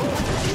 Woo!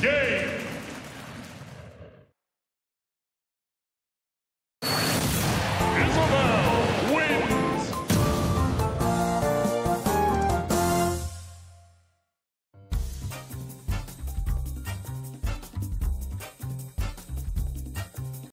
Game.